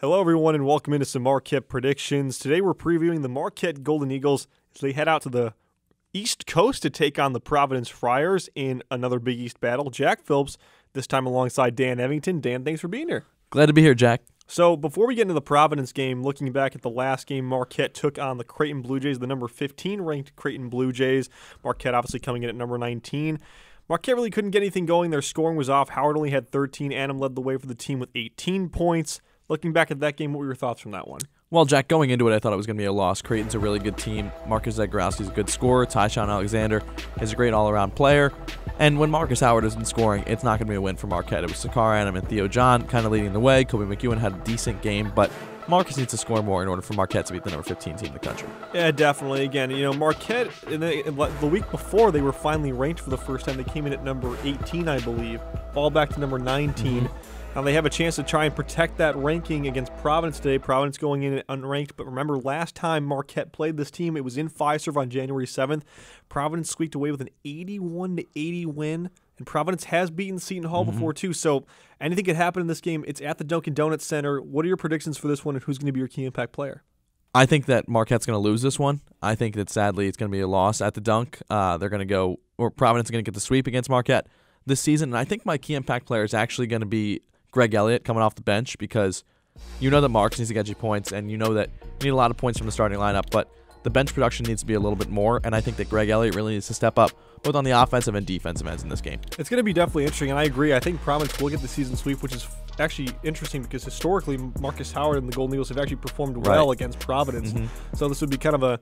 Hello, everyone, and welcome into some Marquette predictions. Today, we're previewing the Marquette Golden Eagles as they head out to the East Coast to take on the Providence Friars in another Big East battle. Jack Phillips, this time alongside Dan Avington. Dan, thanks for being here. Glad to be here, Jack. So, before we get into the Providence game, looking back at the last game, Marquette took on the Creighton Blue Jays, the number 15 ranked Creighton Blue Jays. Marquette obviously coming in at number 19. Marquette really couldn't get anything going. Their scoring was off. Howard only had 13. Anim led the way for the team with 18 points. Looking back at that game, what were your thoughts from that one? Well, Jack, going into it, I thought it was going to be a loss. Creighton's a really good team. Marcus Zegarowski's a good scorer. Ty-Shon Alexander is a great all-around player. And when Marcus Howard isn't scoring, it's not going to be a win for Marquette. It was Sacar Anim and Theo John kind of leading the way. Kobe McEwen had a decent game, but Marcus needs to score more in order for Marquette to beat the number 15 team in the country. Yeah, definitely. Again, you know, Marquette, in the, in the week before, they were finally ranked for the first time. They came in at number 18, I believe, fall back to number 19. Mm-hmm. Now they have a chance to try and protect that ranking against Providence today. Providence going in unranked, but remember last time Marquette played this team, it was in Fiserv on January 7th. Providence squeaked away with an 81 to 80 win, and Providence has beaten Seton Hall mm-hmm. before too. So anything could happen in this game. It's at the Dunkin' Donuts Center. What are your predictions for this one, and who's going to be your key impact player? I think that Marquette's going to lose this one. I think that sadly it's going to be a loss at the dunk. Uh, they're going to go, or Providence is going to get the sweep against Marquette this season. And I think my key impact player is actually going to be Greg Elliott coming off the bench because you know that Marks needs to get you points, and you know that you need a lot of points from the starting lineup, but the bench production needs to be a little bit more, and I think that Greg Elliott really needs to step up both on the offensive and defensive ends in this game. It's going to be definitely interesting, and I agree. I think Providence will get the season sweep, which is actually interesting because historically Marcus Howard and the Golden Eagles have actually performed well right. against Providence. Mm-hmm. So this would be kind of a,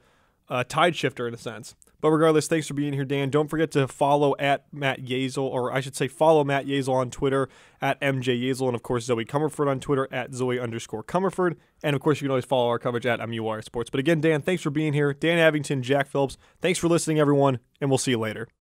a tide shifter in a sense. But regardless, thanks for being here, Dan. Don't forget to follow at Matt Yazel, or I should say follow Matt Yazel on Twitter at MJ Yazel, and of course Zoe Comerford on Twitter at Zoe underscore Comerford. And of course, you can always follow our coverage at MUR Sports. But again, Dan, thanks for being here. Dan Avington, Jack Phillips, thanks for listening, everyone, and we'll see you later.